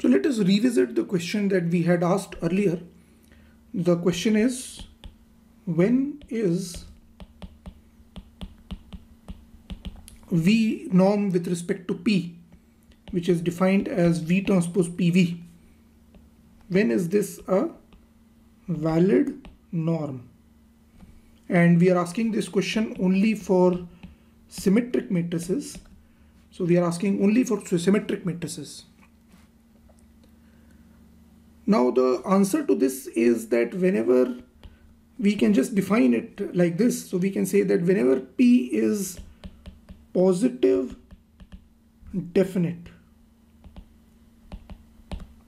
So let us revisit the question that we had asked earlier. The question is, when is V norm with respect to P, which is defined as V transpose PV? When is this a valid norm? And we are asking this question only for symmetric matrices. So we are asking only for symmetric matrices. Now the answer to this is that whenever we can just define it like this. So we can say that whenever P is positive definite,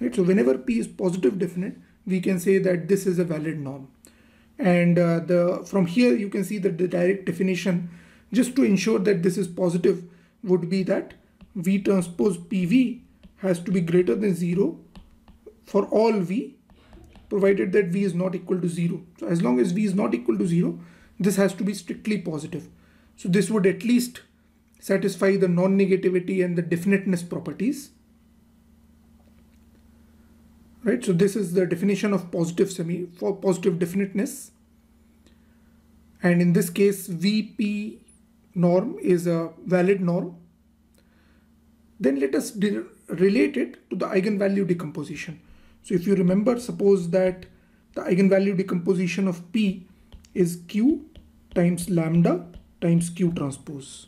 right? So whenever P is positive definite, we can say that this is a valid norm. And uh, the from here you can see that the direct definition just to ensure that this is positive would be that V transpose PV has to be greater than 0 for all v provided that v is not equal to 0. So as long as v is not equal to 0, this has to be strictly positive. So this would at least satisfy the non-negativity and the definiteness properties. Right, so this is the definition of positive semi for positive definiteness. And in this case, VP norm is a valid norm. Then let us relate it to the eigenvalue decomposition. So if you remember, suppose that the eigenvalue decomposition of P is Q times lambda times Q transpose.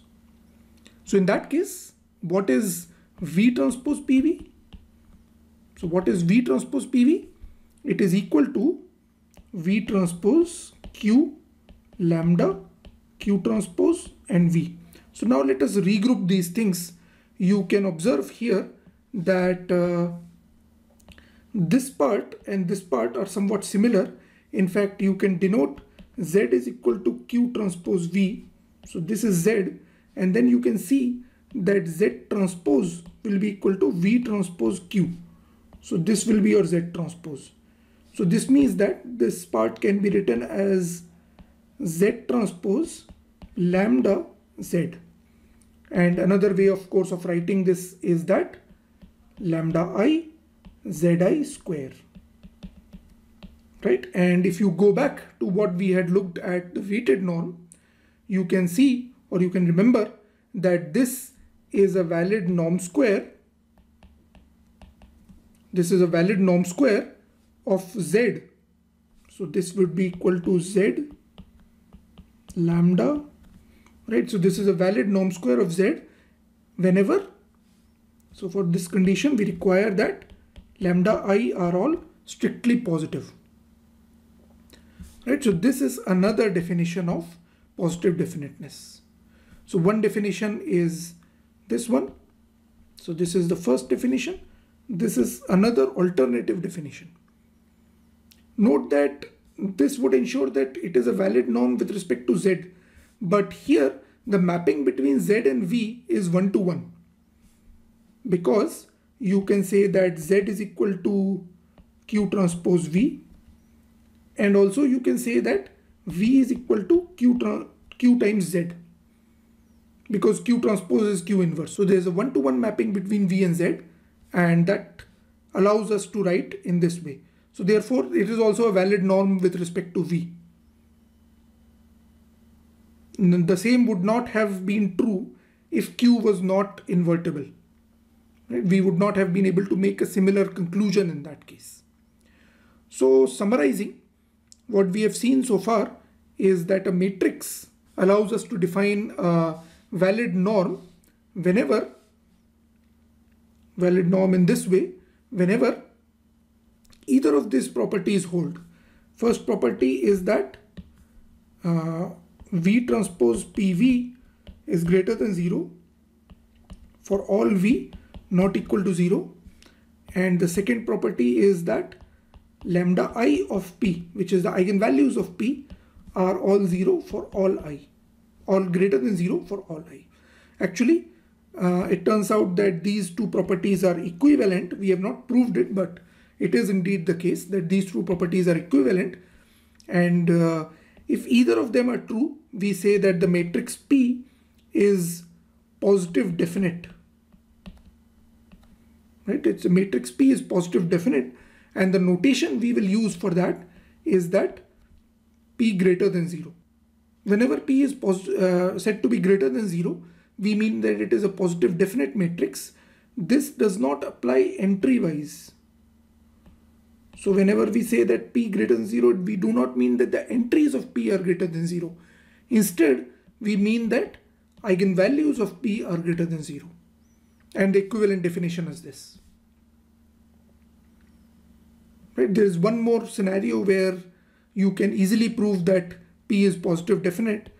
So in that case, what is V transpose PV? So what is V transpose PV? It is equal to V transpose Q lambda Q transpose and V. So now let us regroup these things. You can observe here that uh, this part and this part are somewhat similar. In fact, you can denote Z is equal to Q transpose V. So this is Z and then you can see that Z transpose will be equal to V transpose Q. So this will be your Z transpose. So this means that this part can be written as Z transpose lambda Z. And another way of course of writing this is that lambda i zi square. Right? And if you go back to what we had looked at the weighted norm you can see or you can remember that this is a valid norm square. This is a valid norm square of z. So this would be equal to z lambda. Right? So this is a valid norm square of z whenever. So for this condition we require that lambda i are all strictly positive. Right, so this is another definition of positive definiteness. So one definition is this one. So this is the first definition. This is another alternative definition. Note that this would ensure that it is a valid norm with respect to z. But here the mapping between z and v is one to one because you can say that z is equal to q transpose v and also you can say that v is equal to q, q times z because q transpose is q inverse. So there is a one-to-one -one mapping between v and z and that allows us to write in this way. So therefore it is also a valid norm with respect to v. The same would not have been true if q was not invertible. Right? We would not have been able to make a similar conclusion in that case. So summarizing, what we have seen so far is that a matrix allows us to define a valid norm whenever, valid norm in this way, whenever either of these properties hold. First property is that uh, V transpose PV is greater than 0 for all V not equal to 0 and the second property is that lambda i of p which is the eigenvalues of p are all 0 for all i all greater than 0 for all i. Actually uh, it turns out that these two properties are equivalent. We have not proved it but it is indeed the case that these two properties are equivalent. And uh, if either of them are true we say that the matrix p is positive definite right? It's a matrix P is positive definite and the notation we will use for that is that P greater than 0. Whenever P is uh, said to be greater than 0, we mean that it is a positive definite matrix. This does not apply entry wise. So whenever we say that P greater than 0, we do not mean that the entries of P are greater than 0. Instead, we mean that eigenvalues of P are greater than 0. And the equivalent definition is this. Right? There is one more scenario where you can easily prove that P is positive definite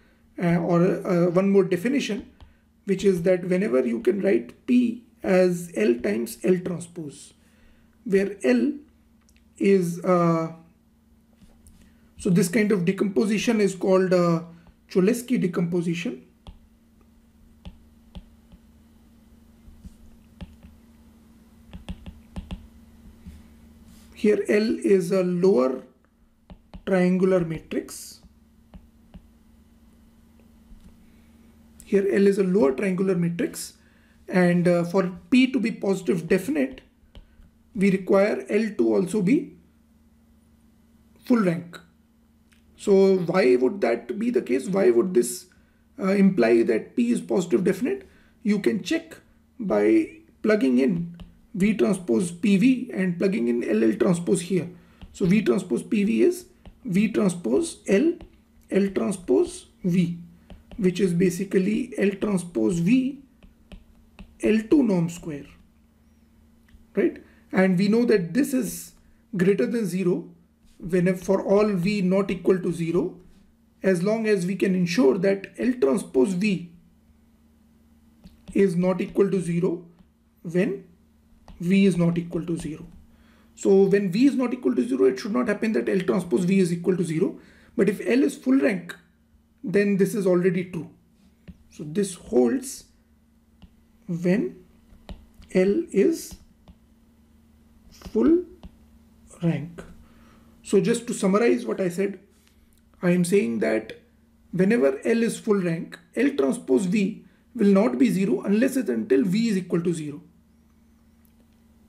uh, or uh, one more definition which is that whenever you can write P as L times L transpose where L is uh, so this kind of decomposition is called uh, Cholesky decomposition Here L is a lower triangular matrix. Here L is a lower triangular matrix and uh, for P to be positive definite we require L to also be full rank. So why would that be the case? Why would this uh, imply that P is positive definite? You can check by plugging in V transpose PV and plugging in LL transpose here. So V transpose PV is V transpose L, L transpose V, which is basically L transpose V, L2 norm square, right? And we know that this is greater than zero whenever for all V not equal to zero, as long as we can ensure that L transpose V is not equal to zero when v is not equal to 0. So when v is not equal to 0, it should not happen that L transpose v is equal to 0. But if L is full rank, then this is already true. So this holds when L is full rank. So just to summarize what I said, I am saying that whenever L is full rank, L transpose V will not be 0 unless it's until V is equal to 0.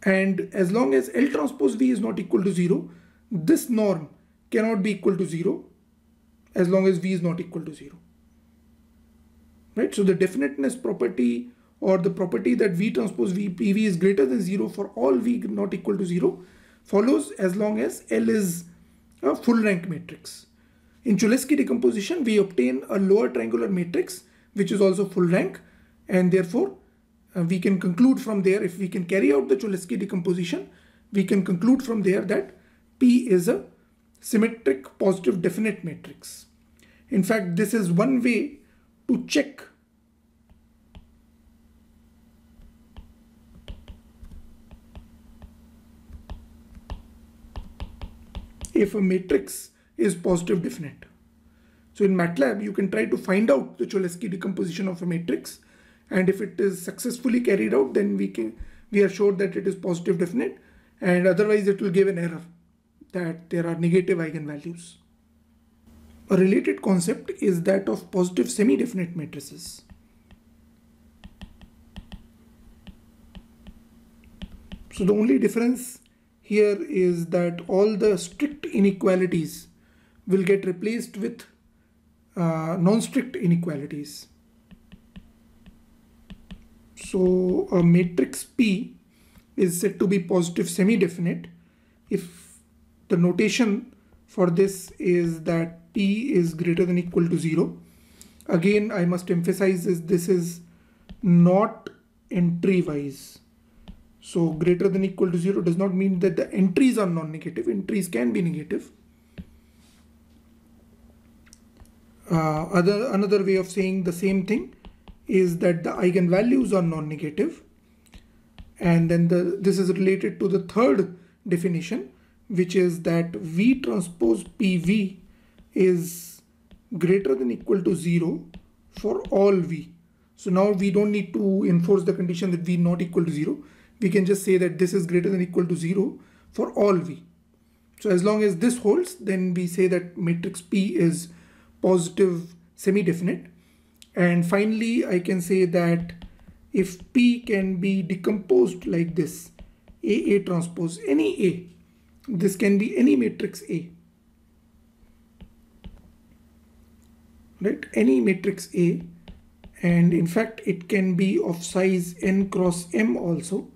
And as long as L transpose V is not equal to 0, this norm cannot be equal to 0 as long as V is not equal to 0. Right? So the definiteness property or the property that V transpose V PV is greater than 0 for all V not equal to 0 follows as long as L is a full rank matrix. In Cholesky decomposition, we obtain a lower triangular matrix which is also full rank and therefore uh, we can conclude from there if we can carry out the Cholesky decomposition we can conclude from there that P is a symmetric positive definite matrix. In fact this is one way to check if a matrix is positive definite. So in MATLAB, you can try to find out the Cholesky decomposition of a matrix and if it is successfully carried out then we can we are sure that it is positive definite and otherwise it will give an error that there are negative eigenvalues. A related concept is that of positive semi-definite matrices. So the only difference here is that all the strict inequalities will get replaced with uh, non-strict inequalities. So a matrix P is said to be positive semi-definite if the notation for this is that P is greater than equal to 0. Again, I must emphasize this, this is not entry wise. So greater than equal to 0 does not mean that the entries are non-negative. Entries can be negative. Uh, other Another way of saying the same thing is that the eigenvalues are non-negative and then the this is related to the third definition which is that V transpose PV is greater than equal to 0 for all V. So now we don't need to enforce the condition that V not equal to 0. We can just say that this is greater than equal to 0 for all V. So as long as this holds then we say that matrix P is positive semi-definite and finally, I can say that if P can be decomposed like this, A A transpose, any A. This can be any matrix A. Right, any matrix A and in fact it can be of size n cross m also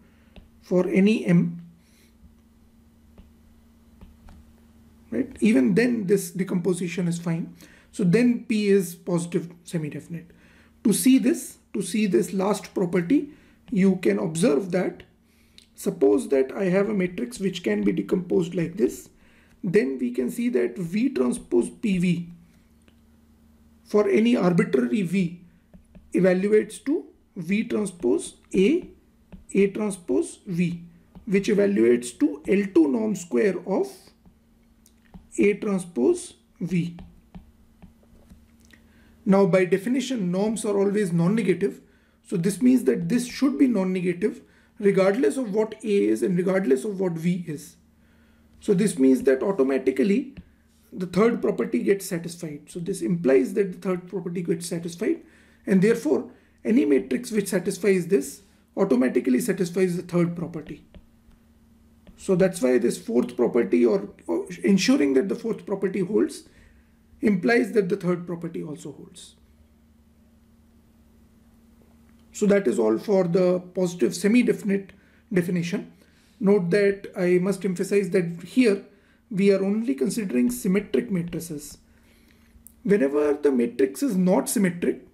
for any m right even then this decomposition is fine so then p is positive semi-definite. To see this to see this last property you can observe that. Suppose that I have a matrix which can be decomposed like this. Then we can see that V transpose PV for any arbitrary V evaluates to V transpose A, A transpose V, which evaluates to L2 norm square of A transpose V. Now by definition norms are always non-negative so this means that this should be non-negative regardless of what A is and regardless of what V is. So this means that automatically the third property gets satisfied. So this implies that the third property gets satisfied and therefore any matrix which satisfies this automatically satisfies the third property. So that's why this fourth property or, or ensuring that the fourth property holds implies that the third property also holds. So that is all for the positive semi-definite definition. Note that I must emphasize that here we are only considering symmetric matrices. Whenever the matrix is not symmetric,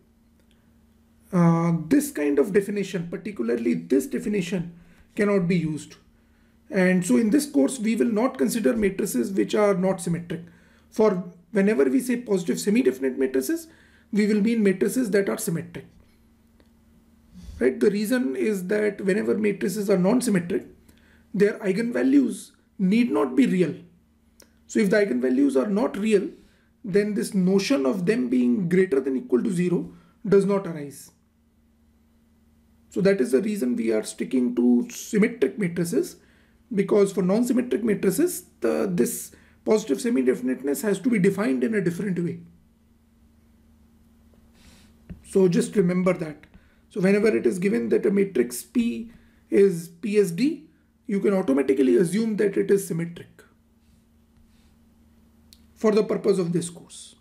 uh, this kind of definition, particularly this definition, cannot be used. And so in this course, we will not consider matrices which are not symmetric. For whenever we say positive semi-definite matrices, we will mean matrices that are symmetric right? The reason is that whenever matrices are non-symmetric, their eigenvalues need not be real. So if the eigenvalues are not real, then this notion of them being greater than equal to zero does not arise. So that is the reason we are sticking to symmetric matrices because for non-symmetric matrices, the, this positive semi-definiteness has to be defined in a different way. So just remember that. So whenever it is given that a matrix P is PSD, you can automatically assume that it is symmetric for the purpose of this course.